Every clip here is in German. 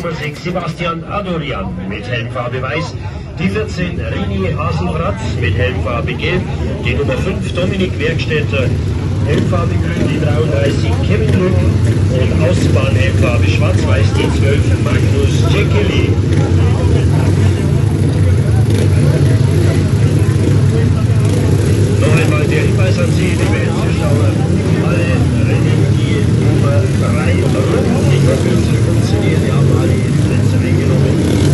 6 Sebastian Adorian mit Helmfarbe Weiß, die 14 Rini Hasenratz mit Helmfarbe Gelb, die Nummer 5 Dominik Werkstätter, Helmfarbe Grün die 33 Kevin Lück und Außenbahn Helmfarbe Schwarz-Weiß die 12 Magnus Cekeli. Noch einmal der Hinweis an Sie, liebe Zuschauer, alle Rennen, die Nummer 3 nicht mehr kürzer funktionieren, die haben alle ihre Plätze weggenommen.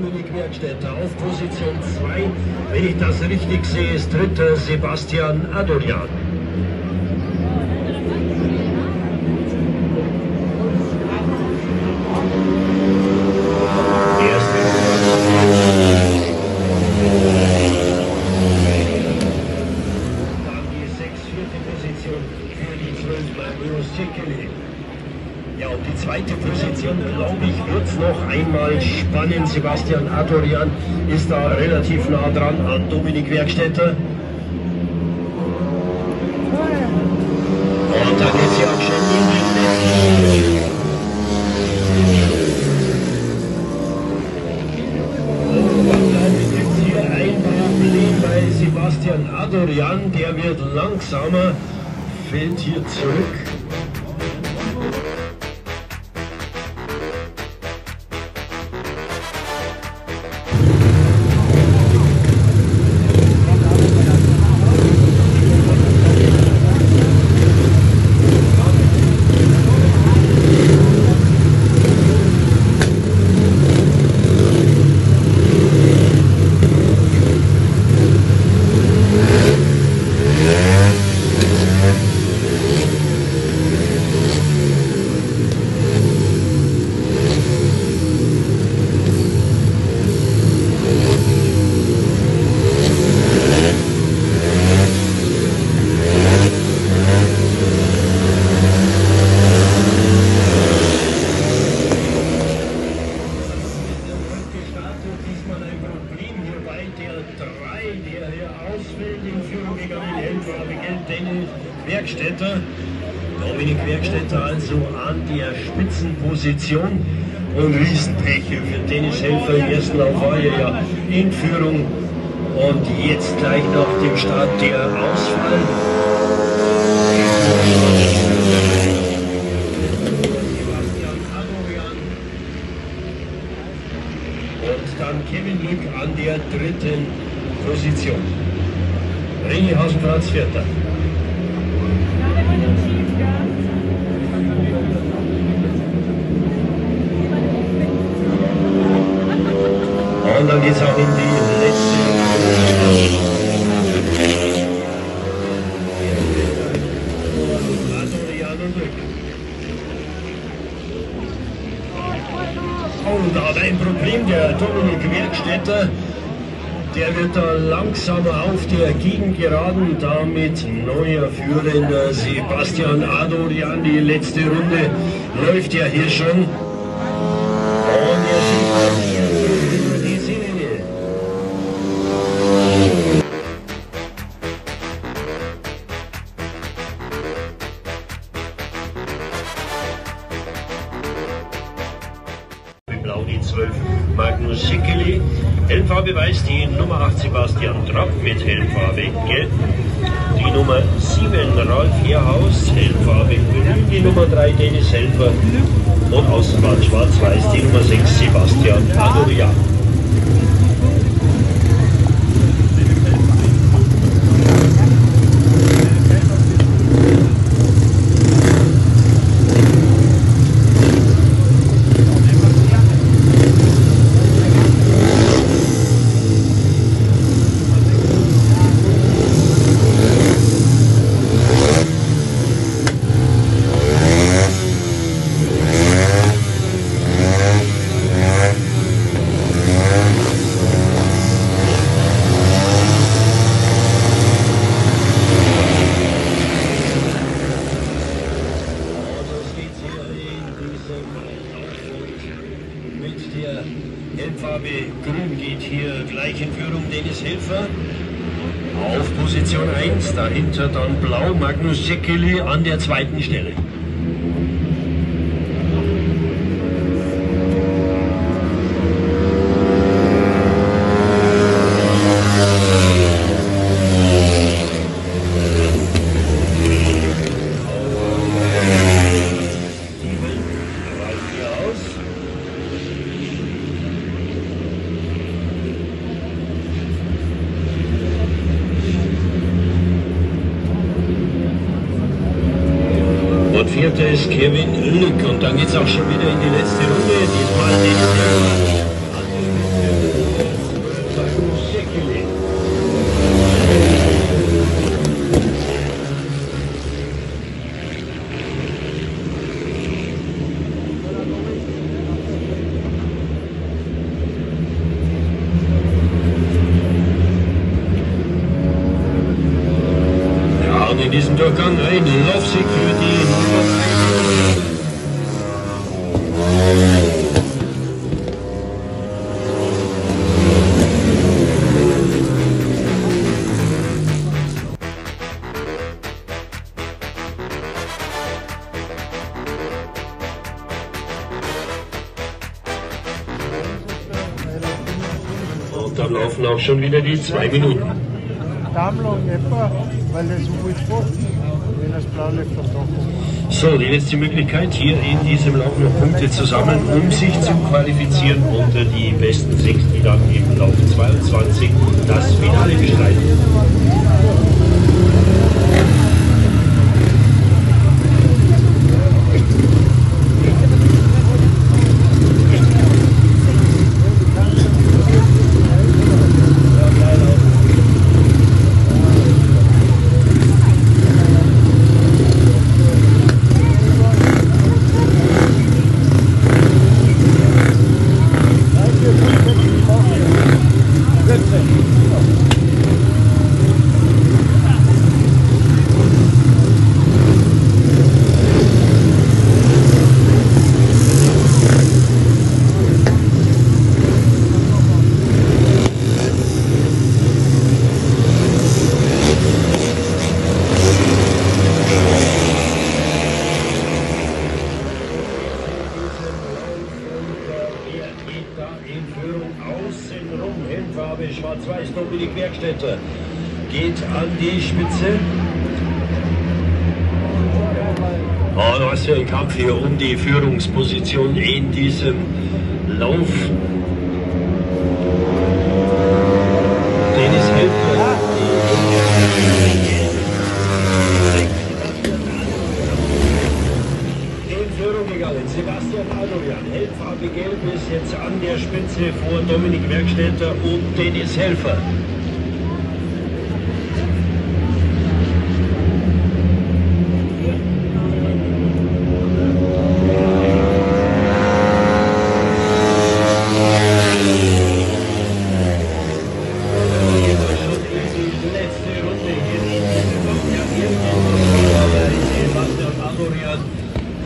Dominik Werkstätter auf Position 2. Wenn ich das richtig sehe, ist dritter Sebastian Adorian. Dann die 6, vierte Position für die 12 Magnus Cekeli. Ja, und die zweite Position, glaube ich, wird es noch einmal spannend. Sebastian Adorian ist da relativ nah dran an Dominik Werkstätter. Und dann ist sie auch schon Sebastian Adorian, der wird langsamer, fällt hier zurück. Spitzenposition. Und Riesenpeche für Dennis Helfer im ersten Lauf war er ja in Führung. Und jetzt gleich nach dem Start der Ausfall. Und dann Kevin Lück an der dritten Position. Ringhausen Platz vierter. Dann geht auch in die letzte. Adrian und hat ein Problem, der Dominik Werkstätter, der wird da langsamer auf der Gegengeraden, damit neuer Führender Sebastian Adorian. Die letzte Runde läuft ja hier schon. Die 12 Magnus Sickeli. Helmfarbe weiß die Nummer 8 Sebastian Trapp mit Helmfarbe Gelb. Die Nummer 7 Ralf Herhaus, Helmfarbe Grün. Die Nummer 3 Dennis Helfer. Und Außenbahn Schwarz-Weiß die Nummer 6 Sebastian Adorian. Dann Blau Magnus Zekeli an der zweiten Stelle. Vierter ist Kevin Lück und dann geht es auch schon wieder in die letzte Runde. Diesmal nächste in diesem Durchgang ein Laufsieg für die laufen auch schon wieder die zwei Minuten. So die letzte Möglichkeit, hier in diesem Lauf noch Punkte zu sammeln, um sich zu qualifizieren unter die besten sechs, die dann im Lauf 22 das Finale bestreiten. Schwarz-Weiß Dominik Werkstätter geht an die Spitze. Oh, du hast ja einen Kampf hier um die Führungsposition in diesem Lauf. Dennis Helfer. In Führung gegangen. Sebastian Adorian, Hellfarbe Gelb ist jetzt an der Spitze vor Dominik Werkstätter und Dennis Helfer.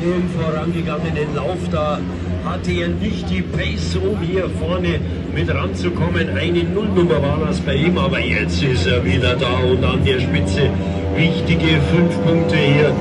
Im vorangegangenen Lauf, da hatte er nicht die Pace, um hier vorne mit ranzukommen. Eine Nullnummer war das bei ihm, aber jetzt ist er wieder da und an der Spitze wichtige fünf Punkte hier.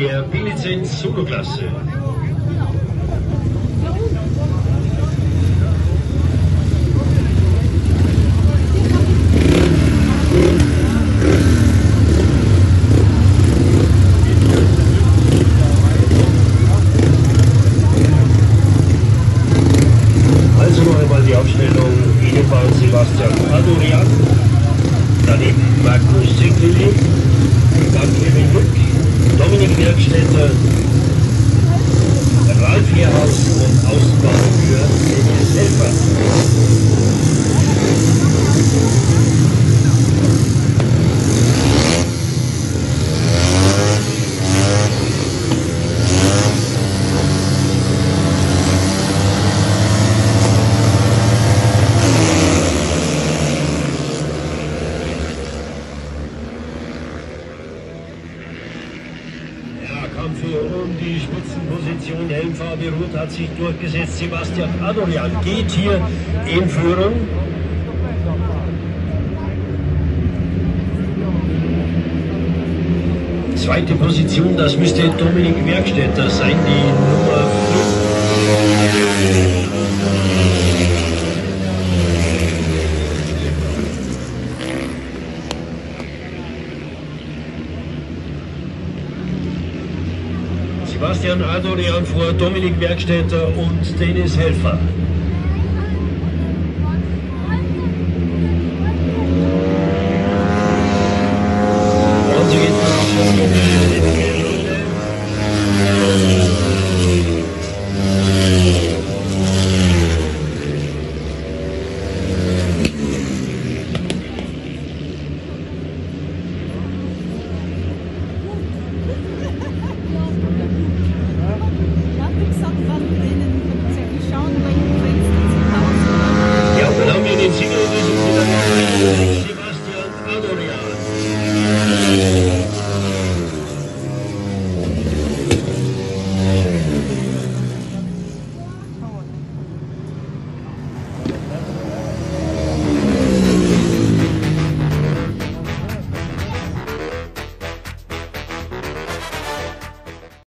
Der B-Lizenz Solo-Klasse. Also noch einmal die Aufstellung. Ihnen waren Sebastian Adorian, daneben Markus Zinkeli, dann Kevin Lück, Dominik Werkstätter, Ralf Herhaus und Außenbahn für Dennis um die Spitzenposition. Helm Fabio Ruth hat sich durchgesetzt. Sebastian Adorian geht hier in Führung. Zweite Position, das müsste Dominik Werkstätter sein, die Nummer 5. Sebastian Adorian vor Dominik Bergstädter und Dennis Helfer. Und so geht's